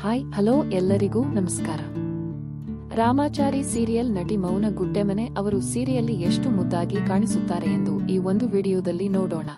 Hi, hello ಎಲ್ಲರಿಗೂ ನಮಸ್ಕಾರ. Ramachari serial ನಟಿ ಮೌನ ಗುಡ್ಡೆಮನೆ ಅವರು ಸೀರಿಯಲ್ಲಿ ಎಷ್ಟು ಮುದ್ದಾಗಿ ಕಾಣಿಸುತ್ತಾರೆ ಎಂದು ಈ ಒಂದು ವಿಡಿಯೋದಲ್ಲಿ ನೋಡೋಣ.